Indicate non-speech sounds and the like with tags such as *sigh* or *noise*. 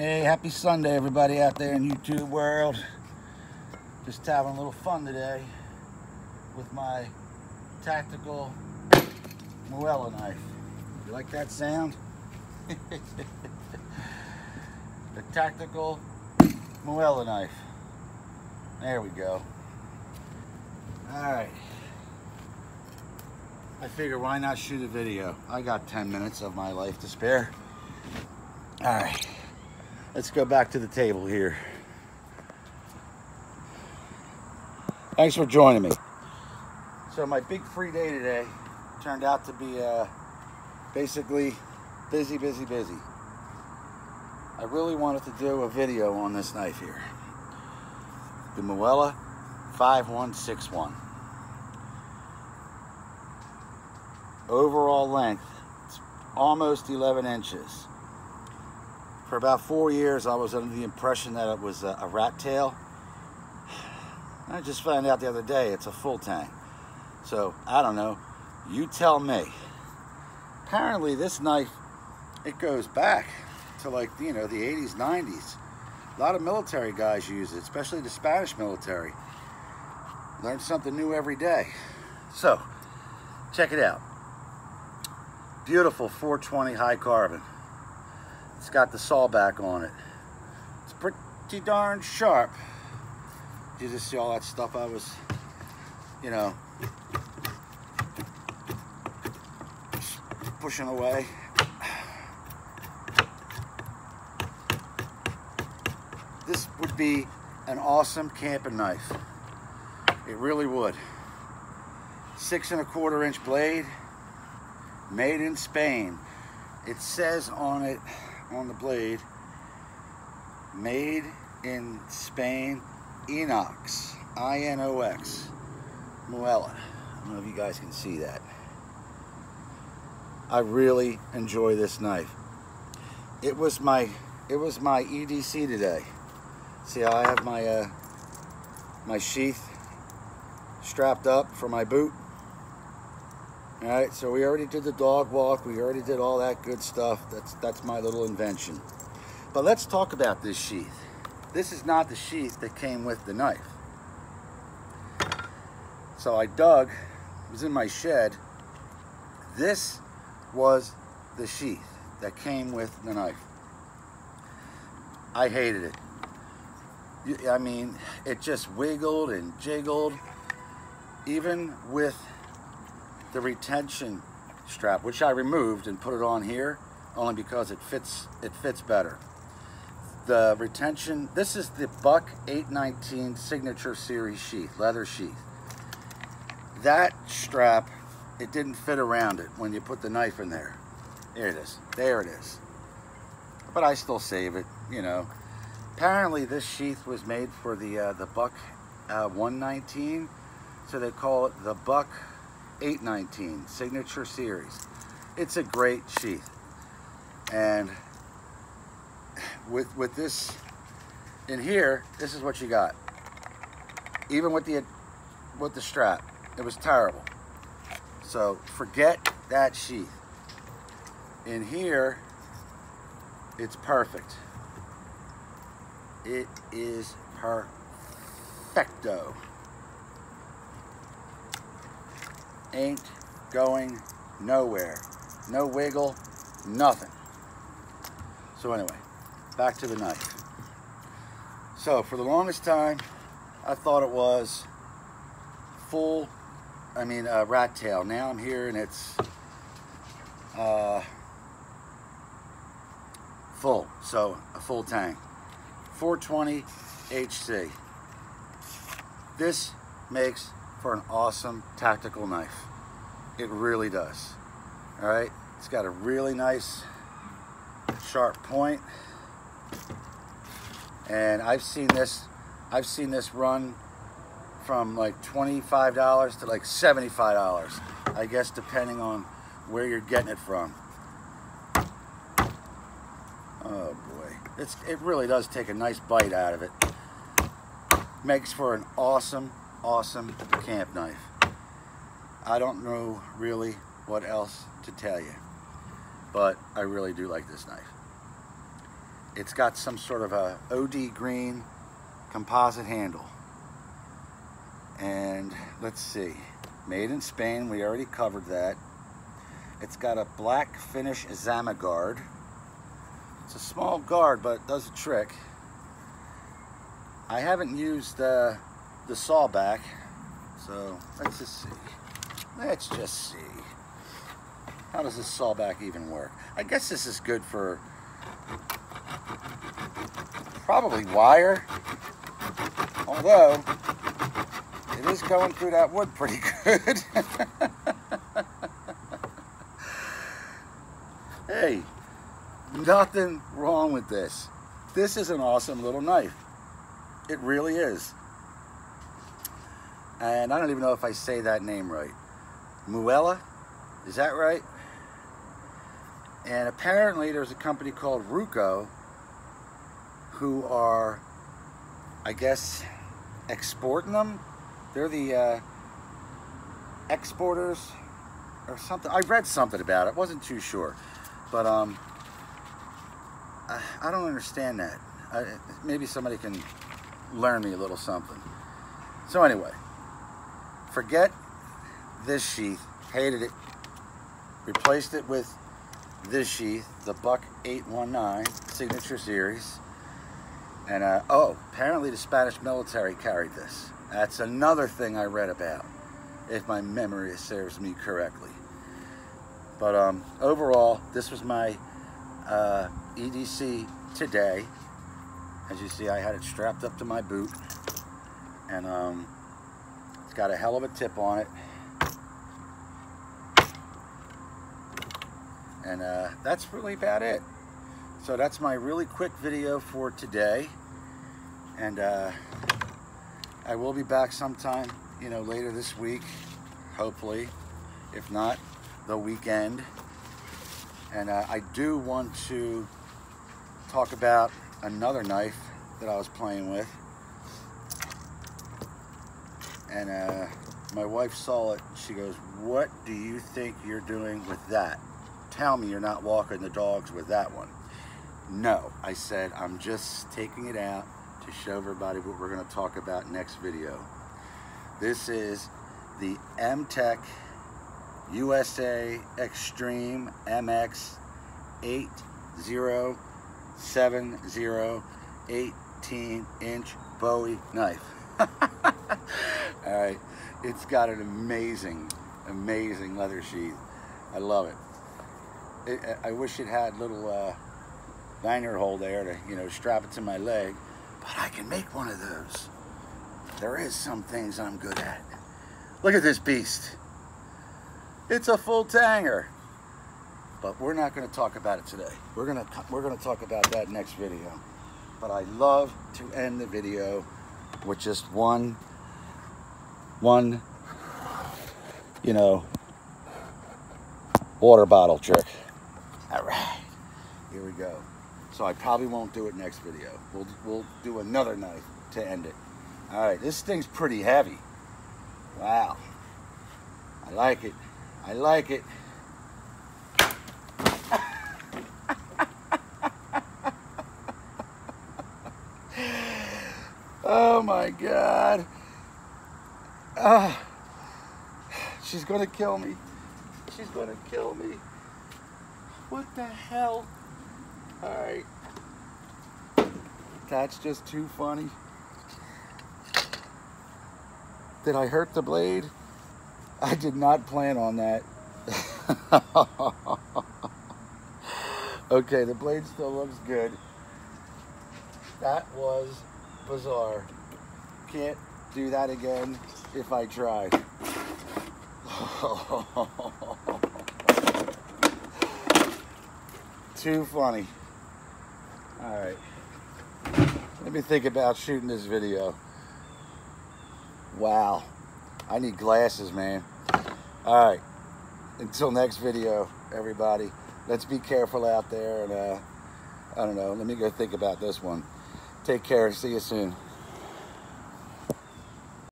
Hey, happy Sunday, everybody out there in YouTube world. Just having a little fun today with my tactical Muela knife. You like that sound? *laughs* the tactical Muela knife. There we go. All right. I figure why not shoot a video? I got 10 minutes of my life to spare. All right, let's go back to the table here. Thanks for joining me. So my big free day today turned out to be uh, basically busy, busy, busy. I really wanted to do a video on this knife here. The Muela 5161. Overall length, it's almost 11 inches. For about four years, I was under the impression that it was a, a rat tail. I just found out the other day it's a full tang. So, I don't know. You tell me. Apparently, this knife, it goes back to like, you know, the 80s, 90s. A lot of military guys use it, especially the Spanish military. Learn something new every day. So, check it out. Beautiful 420 high carbon. It's got the saw back on it. It's pretty darn sharp. You just see all that stuff I was, you know, pushing away. This would be an awesome camping knife. It really would. Six and a quarter inch blade, made in Spain. It says on it on the blade, made in Spain, Inox, I-N-O-X, Muela. I don't know if you guys can see that. I really enjoy this knife. It was my it was my EDC today. See how I have my uh, my sheath strapped up for my boot. All right, so we already did the dog walk. We already did all that good stuff. That's, that's my little invention. But let's talk about this sheath. This is not the sheath that came with the knife. So I dug, it was in my shed. This was the sheath that came with the knife. I hated it. I mean, it just wiggled and jiggled. Even with the retention strap, which I removed and put it on here only because it fits it fits better. The retention, this is the Buck 819 Signature Series sheath, leather sheath. That strap, it didn't fit around it when you put the knife in there. There it is, there it is. But I still save it, you know. Apparently this sheath was made for the, uh, the Buck uh, 119, so they call it the Buck 819 Signature Series. It's a great sheath. And with, with this in here, this is what you got. Even with the, with the strap, it was terrible. So forget that sheath. In here, it's perfect. It is perfecto. Ain't going nowhere. No wiggle, nothing. So anyway, back to the knife. So for the longest time, I thought it was full, I mean uh, rat tail. Now I'm here and it's uh, full, so a full tang. 420 HC. This makes for an awesome tactical knife. It really does. All right, it's got a really nice sharp point. And I've seen this, I've seen this run from like $25 to like $75, I guess depending on where you're getting it from. Oh boy, it's, it really does take a nice bite out of it. Makes for an awesome awesome camp knife. I don't know really what else to tell you, but I really do like this knife. it's got some sort of a OD green composite handle. And let's see, made in Spain, we already covered that. It's got a black finish Zama guard. It's a small guard, but it does a trick. I haven't used uh, the saw back. so let's just see. Let's just see. How does this saw back even work? I guess this is good for probably wire, although it is going through that wood pretty *laughs* good. hey, nothing wrong with this. This is an awesome little knife. It really is. And I don't even know if I say that name right. Muella, is that right? And apparently there's a company called Ruco who are, I guess, exporting them. They're the uh, exporters or something. I read something about it. wasn't too sure. But um, I, I don't understand that. I, maybe somebody can learn me a little something. So anyway, forget this sheath. Hated it. Replaced it with this sheath, the Buck 819 Signature Series. And, uh, oh, apparently the Spanish military carried this. That's another thing I read about, if my memory serves me correctly. But um, overall, this was my uh, EDC today. As you see, I had it strapped up to my boot. And um, got a hell of a tip on it. And uh, that's really about it. So that's my really quick video for today. And uh, I will be back sometime, you know, later this week, hopefully. If not, the weekend. And uh, I do want to talk about another knife that I was playing with. And uh, my wife saw it. She goes, what do you think you're doing with that? tell me you're not walking the dogs with that one. No, I said, I'm just taking it out to show everybody what we're going to talk about next video. This is the M-Tech USA Extreme MX 8070 18 inch Bowie knife. *laughs* All right, it's got an amazing, amazing leather sheath. I love it it, I wish it had little uh, lanyard hole there to, you know, strap it to my leg. But I can make one of those. There is some things I'm good at. Look at this beast. It's a full tanger. But we're not going to talk about it today. We're going to we're going to talk about that next video. But I love to end the video with just one one you know water bottle trick. All right, here we go. So I probably won't do it next video. We'll, we'll do another knife to end it. All right, this thing's pretty heavy. Wow. I like it. I like it. *laughs* oh my God. Ah, she's gonna kill me. She's gonna kill me. What the hell? Alright. That's just too funny. Did I hurt the blade? I did not plan on that. *laughs* okay, the blade still looks good. That was bizarre. Can't do that again if I tried. *laughs* Too funny. All right. Let me think about shooting this video. Wow. I need glasses, man. All right. Until next video, everybody. Let's be careful out there. And uh, I don't know. Let me go think about this one. Take care. See you soon.